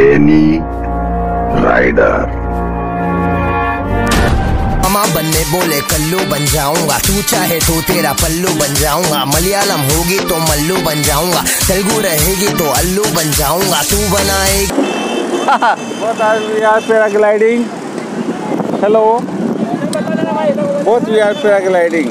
Any rider मामा बनने बोले कल्लू बन जाऊँगा। तू चाहे तो तेरा पल्लू बन जाऊँगा। मलयालम होगी तो मल्लू बन जाऊँगा। तेलुगु रहेगी तो अल्लू बन जाऊँगा। तू बनाएगी। Both are we are paragliding. Hello. Both we are paragliding.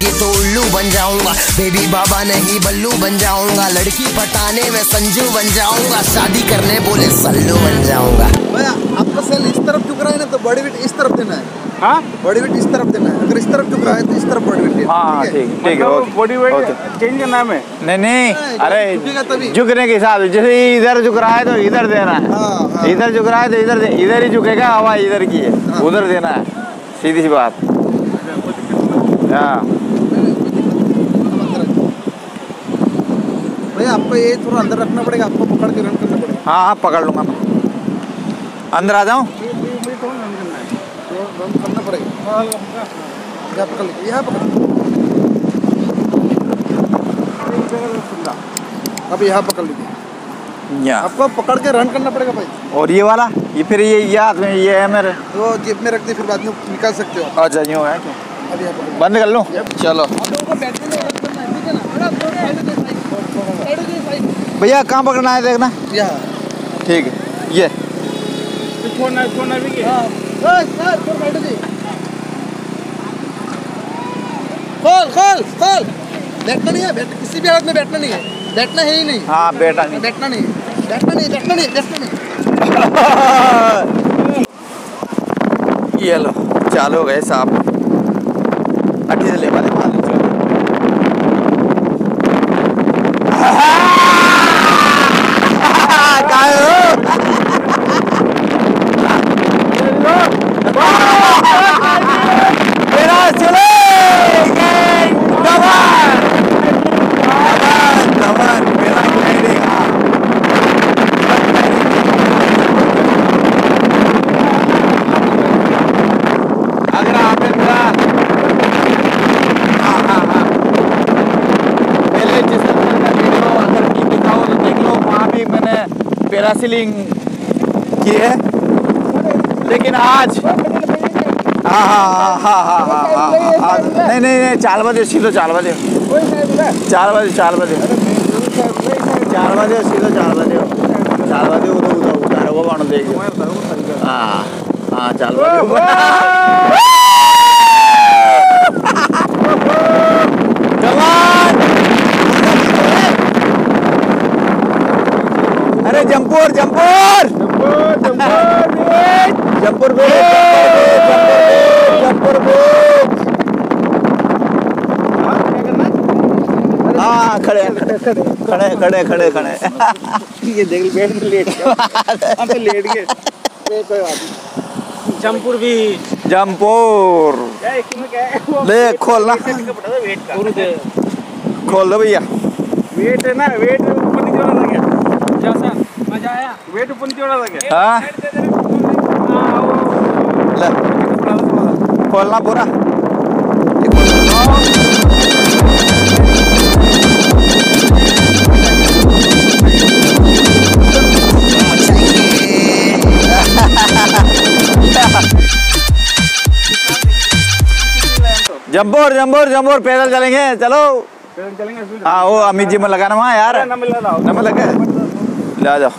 ये तो उल्लू बन जाऊँगा। बेबी बाबा नहीं बल्लू बन जाऊँगा। लड़की पटाने में संजू बन जाऊँगा। शादी करने बोले सल्लू बन जाऊँगा। भैया आपका सेल इस तरफ़ झुक रहा है ना तो बॉडी वेट इस तरफ़ देना है। हाँ? बॉडी वेट इस तरफ़ देना है। अगर इस तरफ़ झुक रहा है तो इस तरफ़ बॉडी वेट देना हाँ है ठीक ठीक है बॉडी वेट चेंज करना है नहीं नहीं नहीं, अरे झुकने के हिसाब से जैसे इधर झुक रहा है तो इधर देना है। हाँ, हाँ। इधर झुक रहा है तो इधर इधर ही झुकेगा हवा इधर की है। उधर देना है सीधी सी बात। हाँ। भैया आपको ये थोड़ा अंदर रखना पड़ेगा आपको पकड़ के रन करना पड़ेगा। हाँ हाँ पकड़ लूँगा मैं। अंदर आ जाऊँ? रन करना पड़ेगा। यहाँ पकड़ यहाँ पकड़। अब यहाँ पकड़ लीजिए। यहाँ आपको पकड़ के रन करना पड़ेगा भाई। और ये वाला? ये फिर ये ये हाथ में ये है मेरे। तो जेब में रख दे फिर बाद में निकाल सकते हो अच्छा यूँ है क्या? अब यहाँ पकड़ बंद कर लूँ? चलो। भैया कहाँ पकड़ना है देखना? यहाँ। ठीक है ये। छोड़ना छोड़ना भी खोल खोल खोल बैठना नहीं है बैठ किसी भी हालत में बैठना नहीं है। बैठना है ही नहीं। हाँ बैठा नहीं। बैठना नहीं। है बैठना नहीं बैठना नहीं बैठना नहीं। ये लो चालू हो गए साहब अट्ठी से ले वाले सीलिंग की है। लेकिन आज हाँ हाँ हाँ, हाँ हाँ हाँ हाँ हाँ हाँ नहीं नहीं नहीं चार बजे सीधो चार बजे। चार बजे चार बजे। चार बजे सीधो चार बजे। चार बजे उधर उधर उधर वो कौन हाँ हाँ चार बजे। जमपुर जमपुर जमपुर जमपुर हाँ खड़े खड़े खड़े खड़े। खड़े ये देख लेट लेट गए जमपुर भी जमपुर ले खोलना खोल दो भैया। वेट है ना वेट ऊपर नीचे वाला लग गया जैसा मज़ा आया वेट लग हाँ। ले। खोलना पूरा। जम्बोर जम्बोर जम्बोर पैदल चलेंगे। चलो। पैदल चलेंगे हाँ वो अमित जी में लगाना वहाँ यार। ना मिल रहा नंबर लगे। ले आ जाओ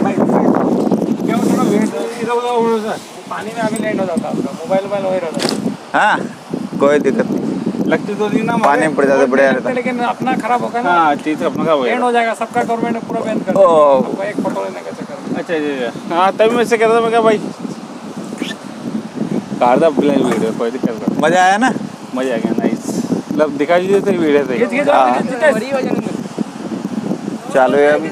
क्या थोड़ा वेट इधर उधर उड़ रहा है पानी में अभी लैंड हो जाता मोबाइल मोबाइल हो रहता हाँ कोई दिक्कत नहीं. लगती तो नहीं ना पानी में पड़ जाते बढ़िया रहता. लेकिन अपना खराब होगा ना. हाँ चीज़ अपना का लैंड हो जाएगा। सबका गवर्नमेंट ने पूरा बैन कर दिया. आपको एक फ़ोटो लेने का चक्कर। अच्छा अच्छा हाँ तभी मैं से कहता था मैं क्या भाई कार दा वीडियो कोई दिक्कत नहीं। मज़ा आया ना? मज़ा आ गया नाइस मतलब दिखाई दीजिए तो वीडियो खींच हाँ, चालू है अभी।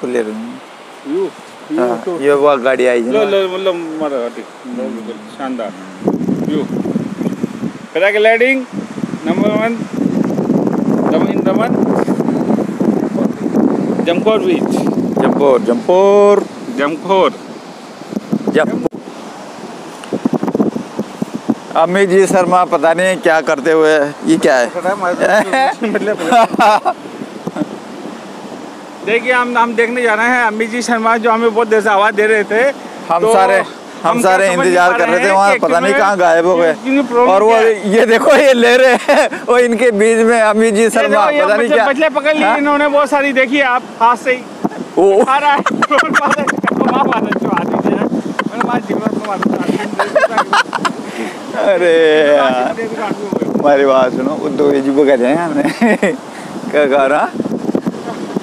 खुले रही यू हाँ, ये वो गाड़ी आई है लो लो मतलब मारा ठीक शानदार। यू। पैराग्लाइडिंग नंबर वन दमन दमन जमकोर बीच जमपुर जमपुर जमखोर जमपुर अमित जी शर्मा पता नहीं क्या करते हुए ये क्या है? देखिए हम हम देखने जा रहे हैं अम्मी जी शर्मा जो हमें बहुत देर से आवाज़ दे रहे थे। हम तो सारे हम सारे इंतज़ार कर रहे थे वहाँ पता नहीं कहाँ गायब हो गए। और वो ये देखो ये ले रहे हैं वो इनके बीच में अम्मी जी शर्मा पता नहीं क्या बचले पकड़ ली हाँ? इन्होंने बहुत सारी देखिए आप हाथ से ही अरे हमारी बात सुनो उद्धव जी को कहते हैं हमने। क्या कह रहा?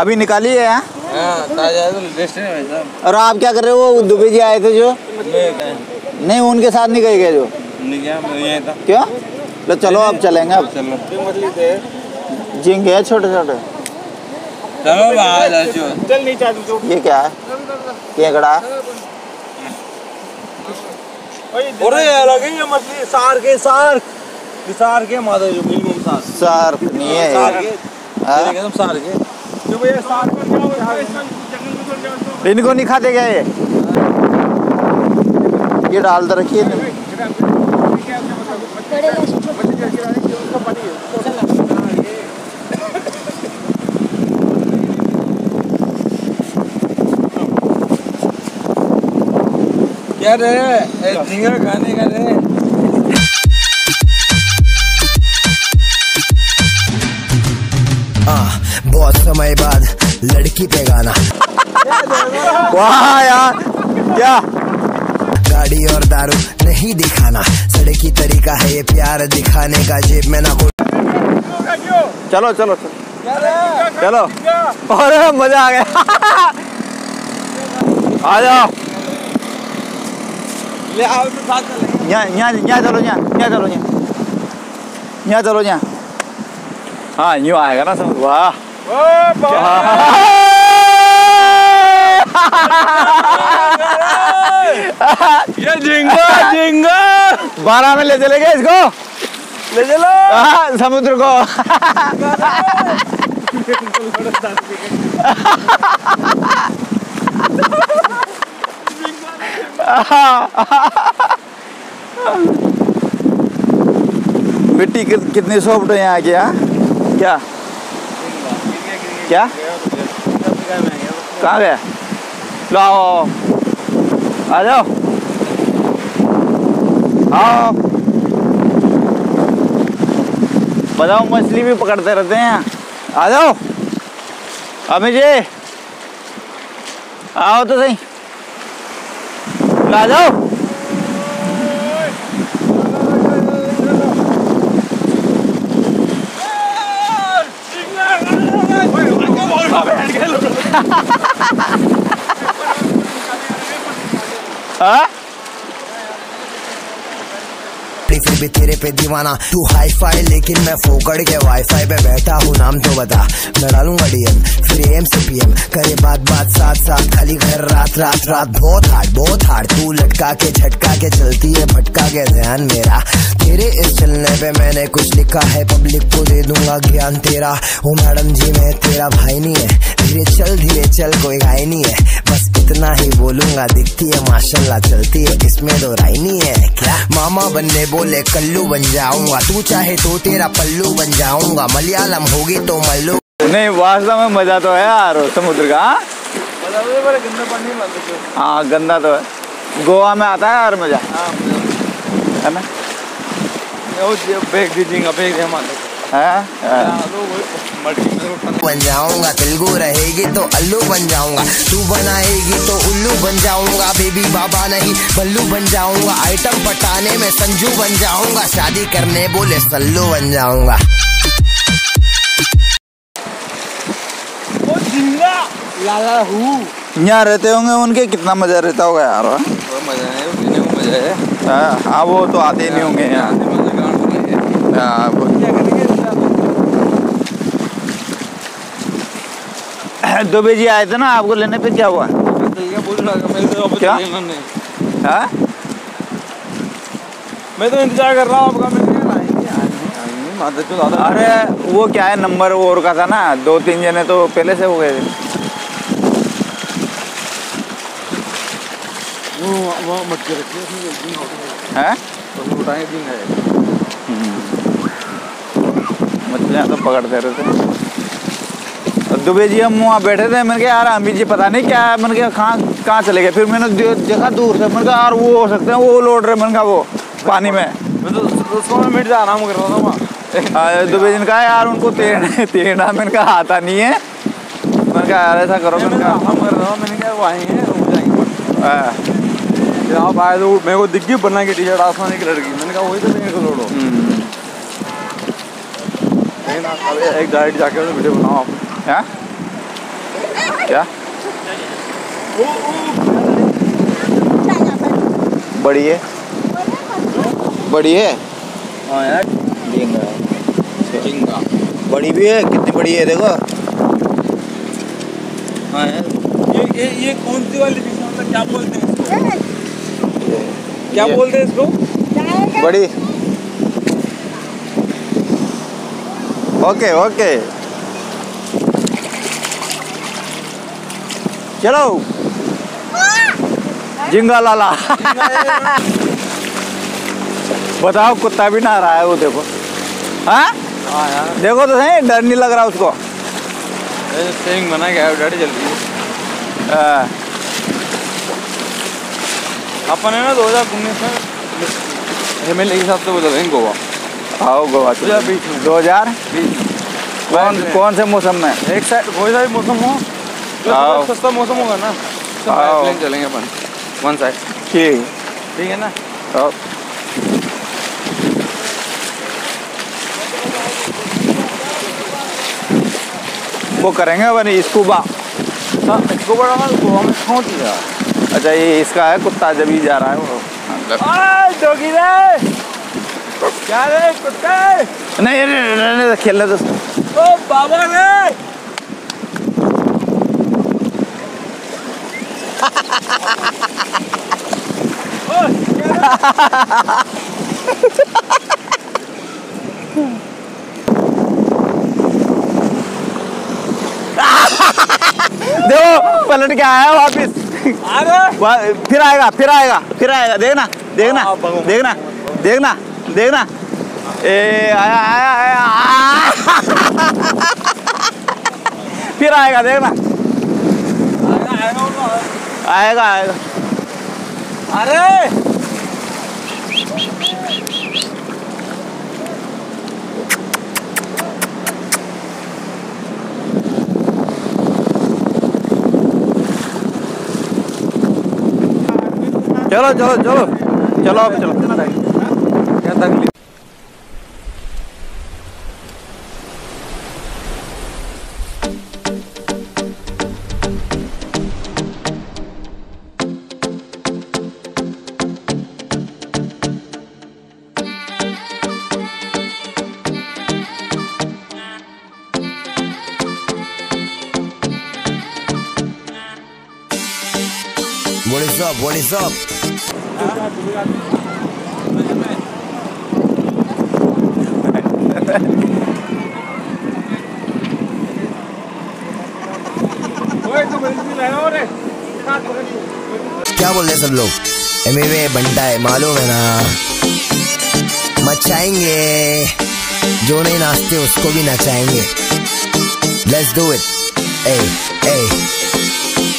अभी निकाली है हाँ? हाँ ताज़ा है तो लेटेस्ट है भाई साहब और आप क्या कर रहे हो वो दुबे जी आए थे जो? नहीं उनके साथ नहीं गए गए जो? क्या? लो चलो अब चलेंगे अब चलो। झींगे हैं छोटे छोटे। चलो बाहर आ जाओ चल नहीं चाहती तो ये क्या है? केकड़ा। अरे अलग है ये मछली सार के सार। ये सार के माधव जो मिनिमम सार। सार नहीं है सार ये। के। हाँ? एकदम सार के। इनको नहीं खाते क्या ये? ये डाल तो रखिए क्या रे? झींगा खाने का रे। बहुत समय बाद लड़की पे गाना। वाह यार क्या? गाड़ी और दारू नहीं दिखाना। सड़े की तरीका है ये प्यार दिखाने का जेब में ना कोई चलो चलो चलो। चलो। अरे मज़ा आ गया। आ जाओ। ले आओ तो साथ चलेंगे यहाँ यहाँ यहाँ चलो यहाँ यहाँ चलो यहाँ। यहाँ चलो यहाँ। हाँ यूँ आएगा ना समझ वाह। ये झींगा झींगा बारह में ले चलेंगे इसको? ले चलो। हाँ, समुद्र को। मिट्टी कितनी सॉफ्ट है यहाँ की हाँ? क्या? क्या? कहाँ गया? लो आओ आओ। आ जाओ। आओ। बताओ मछली भी पकड़ते रहते हैं। आ जाओ। अमित जी। आओ तो सही। लो, जाओ। फिर भी तेरे पे दीवाना, तू हाई फाई लेकिन मैं फोकड़ के वाई फाई पे बैठा हूँ, नाम तो बता। मैं डालूँगा डीएम फिर एम से पीएम करे बात बात साथ साथ खाली घर, रात रात रात, बहुत हार्ड बहुत हार्ड तू लटका के झटका के चलती है भटका के ध्यान मेरा। तेरे इस चलने पे मैंने कुछ लिखा है पब्लिक को दे दूँगा ज्ञान तेरा। ओ मैडम जी मैं तेरा भाई नहीं है। धीरे चल धीरे चल कोई घाई नहीं है। बस इतना ही बोलूँगा दिखती है माशाल्लाह चलती है। इसमें दो राय नहीं है। क्या? मामा बनने बोले कल्लू बन जाऊँगा। तू चाहे तो तेरा पल्लू बन जाऊँगा। मलयालम होगी तो मल्लू। नहीं वास्तव में मज़ा तो है यार समुद्र का हाँ? गंदा पानी मत दो हाँ गंदा तो है। गोवा में आता है यार मज़ा? है ना? दी है हाँ। मटकी में उठा बन जाऊँगा तेलुगु रहेगी तो अल्लू बन जाऊँगा। तू बनाएगी तो उल्लू बन जाऊँगा। बेबी बाबा नहीं बल्लू बन जाऊँगा। आइटम पटाने में संजू बन जाऊँगा। शादी करने बोले सल्लू बन जाऊँगा। लाला हूँ यहाँ रहते होंगे उनके कितना मज़ा रहता होगा यार हाँ? मज़ा है मज़ा है वो तो आते नहीं होंगे। यहाँ मज़ा गांड हो दुबे जी आए थे ना आपको लेने फिर क्या हुआ? तो क्या? हाँ? मैं तो इंतज़ार कर रहा हूँ आपका तो अरे वो क्या है नंबर वो और का था ना दो तीन जने तो पहले से हो गए थे वो वो मटके रखी है? उसमें दिन होता हैं है तो उठाएँगे दिन है मछलियाँ तो पकड़ते रहते हैं और दुबे जी हम वहाँ बैठे थे मैंने कहा यार अमित जी पता नहीं क्या है? मैंने कहा कहाँ कहाँ चले गए? फिर मैंने देखा दूर से मैंने कहा यार वो हो सकते हैं वो लौट रहे मैंने कहा वो पानी में। मैं तो मिनट से आराम कर रहा था वहाँ। दुबे जी ने कहा यार उनको तैरना तैरना मैंने कहा आता नहीं है। मैंने कहा यार ऐसा करो मैंने कहा आराम कर रहा था मैंने कहा वो आएँगे हाँ, आप आए तो मेरे को दिख गई बना की टी शर्ट आसमानी कलर की। मैंने कहा वही तो लेंगे तो लोडो हम्म, एक गाइड जाके तो वीडियो बनाओ आप। हाँ? क्या? बड़ी है। बड़ी है? हाँ यार। झींगा। बड़ी भी है? कितनी बड़ी है देखो। हाँ यार। ये ये ये कौन सी वाली मतलब क्या बोलते हैं? इसको क्या बोलते हैं इसको? बड़ी। Okay okay. चलो। जिंगा लाला। बताओ कुत्ता भी ना रहा है वो देखो। हाँ? देखो तो सही डर नहीं लग रहा उसको। बना गया है डैडी जल्दी। हाँ, अपन है ना दो हज़ार उन्नीस में। एम एल ए के हिसाब से बदल गोवा। आओ गोवा दो हज़ार बीस में। दो हज़ार कौन कौन से? मौसम में? एक साइड कोई सा भी मौसम हो। सस्ता मौसम होगा ना तो। चलेंगे अपन। वन साइड ठीक। ठीक है ना? तो वो करेंगे बनी स्कूबा। हाँ इसको बड़ा मैं गोवा में पहुँच गया। अच्छा ये इसका है कुत्ता जब ही जा रहा है वो। डॉगी रे! क्या रे कुत्ते? नहीं नहीं खेलने तो ओ बाबा रे! देखो पलट के आया वापिस। फिर आएगा फिर आएगा फिर आएगा देखना देखना हाँ, देखना देखना देखना। ए आया आया आया। फिर आएगा देखना। आएगा आएगा। अरे। चलो चलो चलो। चलो अब चलो। क्या तकलीफ़ up? What is up? क्या बोल रहे सब लोग? एम बंटा है, मालूम है ना? मचाएँगे। जो नहीं नाचते, उसको भी नचाएँगे। लेट्स डू इट ए ए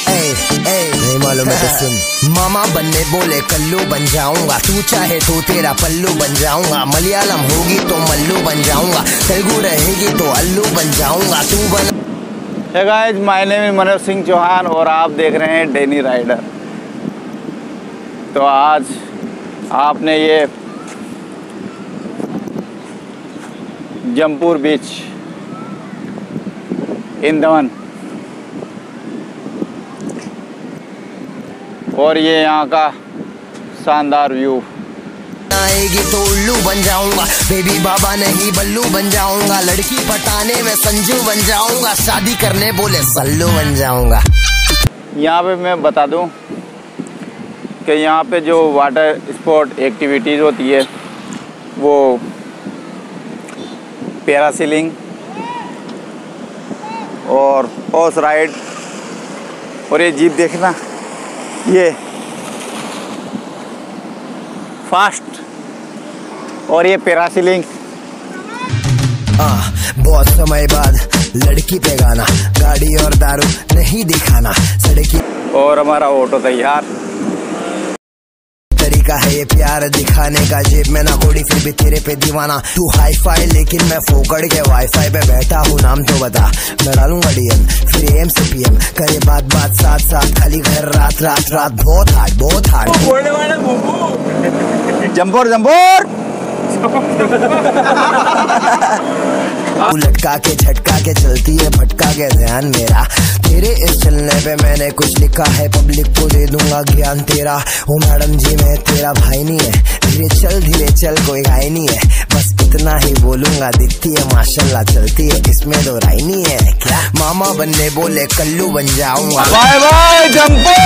ए ए नहीं मालूम है तो सुन मामा बनने बोले कल्लू बन जाऊँगा। तू चाहे तो तेरा पल्लू बन जाऊँगा। मलयालम होगी तो मल्लू बन जाऊँगा। तेलुगु रहेगी तो अल्लू बन जाऊँगा। तू बन guys, my name is Manoj Singh Chauhan और आप देख रहे हैं डेनी राइडर। तो आज आपने ये जमपुर बीच इंदवन और ये यहाँ का शानदार व्यू। आएगी तो उल्लू बन जाऊँगा। बेबी बाबा नहीं बल्लू बन जाऊँगा। लड़की पटाने में संजू बन जाऊँगा। शादी करने बोले सल्लू बन जाऊँगा। यहाँ पे मैं बता दूँ कि यहाँ पे जो वाटर स्पोर्ट एक्टिविटीज़ होती है वो पैरासीलिंग और हॉर्स राइड और ये जीप देखना। ये फास्ट और ये पैरासीलिंग। बहुत समय बाद लड़की पे गाना गाड़ी और दारू नहीं दिखाना सड़की और हमारा ऑटो तैयार। तरीका है ये प्यार दिखाने का जेब में ना कोड़ी फिर भी तेरे पे दीवाना। तू हाई फाई लेकिन मैं फोकड़ के वाई फाई पे बैठा हूँ, नाम तो बता। मैं डालूँगा डीएम फिर एम से पीएम करे बात बात साथ साथ, खाली घर, रात रात रात। बहुत हार्ड बहुत हार्ड जम्बोर वाले लटका के झटका के चलती है भटका के ध्यान मेरा। तेरे इस चलने पे मैंने कुछ लिखा है पब्लिक को दे दूँगा ज्ञान तेरा। ओ मैडम जी मैं तेरा भाई नहीं है। धीरे चल धीरे चल कोई हाई नहीं है। बस इतना ही बोलूँगा दिखती है माशाल्लाह चलती है। इसमें दो राय नहीं है। क्या? मामा बनने बोले कल्लू बन जाऊँगा। Bye bye जम्पो